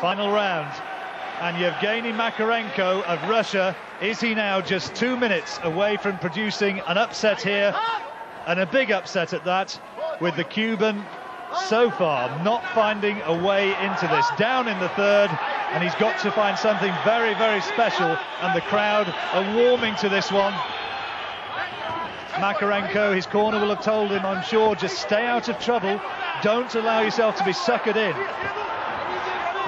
Final round. And Yevgeniy Makarenko of Russia, is he now just two minutes away from producing an upset here? And a big upset at that, with the Cuban so far not finding a way into this. Down in the third, and he's got to find something very, very special. And the crowd are warming to this one. Makarenko, his corner will have told him, I'm sure, just stay out of trouble. Don't allow yourself to be suckered in.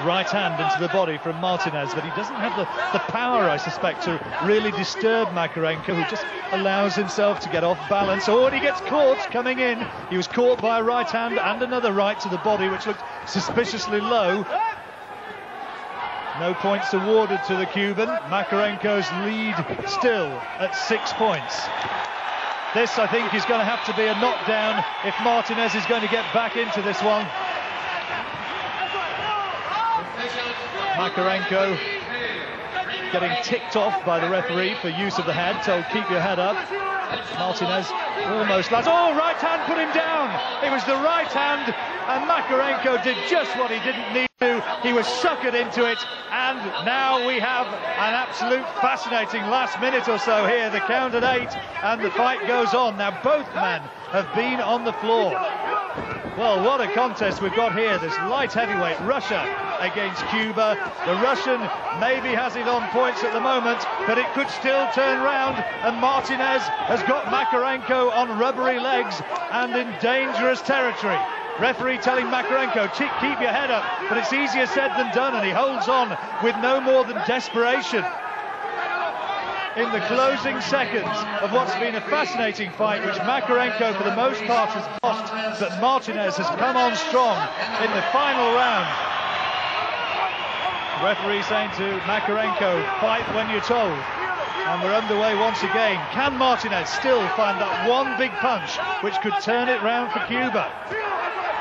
Right hand into the body from Martinez, but he doesn't have the, the power, I suspect, to really disturb Makarenko, who just allows himself to get off balance. Oh, and he gets caught coming in. He was caught by a right hand and another right to the body, which looked suspiciously low. No points awarded to the Cuban. Makarenko's lead still at six points. This, I think, is going to have to be a knockdown if Martinez is going to get back into this one. Makarenko getting ticked off by the referee for use of the head, told keep your head up. Martinez almost lands. Oh, right hand put him down. It was the right hand, and Makarenko did just what he didn't need to. He was suckered into it, and now we have an absolute fascinating last minute or so here. The count at eight, and the fight goes on. Now, both men have been on the floor. Well, what a contest we've got here. This light heavyweight, Russia against Cuba. The Russian maybe has it on points at the moment, but it could still turn round. And Martinez has got Makarenko on rubbery legs and in dangerous territory. Referee telling Makarenko, keep your head up, but it's easier said than done, and he holds on with no more than desperation in the closing seconds of what's been a fascinating fight, which Makarenko for the most part has lost, but Martinez has come on strong in the final round. Referee saying to Makarenko, fight when you're told. And we're underway once again. Can Martinez still find that one big punch which could turn it round for Cuba?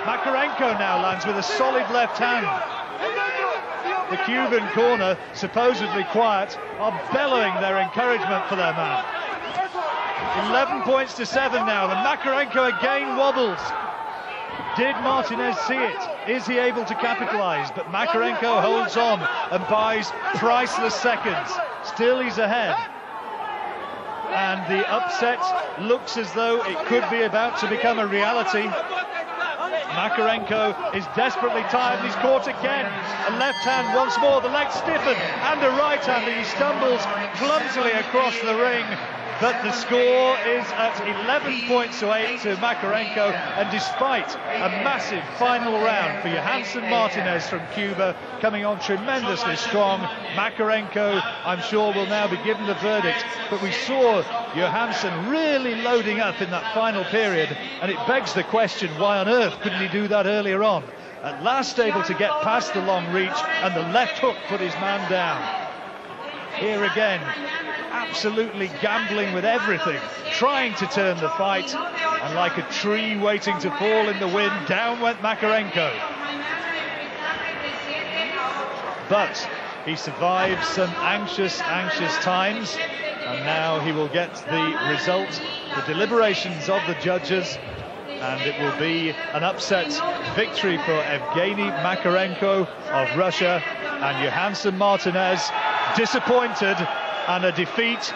Makarenko now lands with a solid left hand. The Cuban corner, supposedly quiet, are bellowing their encouragement for their man. 11 points to 7 now. The Makarenko again wobbles. Did Martinez see it? Is he able to capitalise? But Makarenko holds on and buys priceless seconds. Still he's ahead. And the upset looks as though it could be about to become a reality. Makarenko is desperately tired. He's caught again. A left hand once more. The leg stiffened. And a right hand. And he stumbles clumsily across the ring but the score is at 11 points to 8 to Makarenko and despite a massive final round for Johanson Martinez from Cuba coming on tremendously strong Makarenko I'm sure will now be given the verdict. But we saw Johanson really loading up in that final period and it begs the question why on earth couldn't he do that earlier on? At last able to get past the long reach and the left hook put his man down. Here again absolutely gambling with everything, trying to turn the fight, and like a tree waiting to fall in the wind, down went Makarenko. But he survived some anxious, anxious times, and now he will get the result, the deliberations of the judges, and it will be an upset victory for Yevgeniy Makarenko of Russia and Johanson Martinez disappointed and a defeat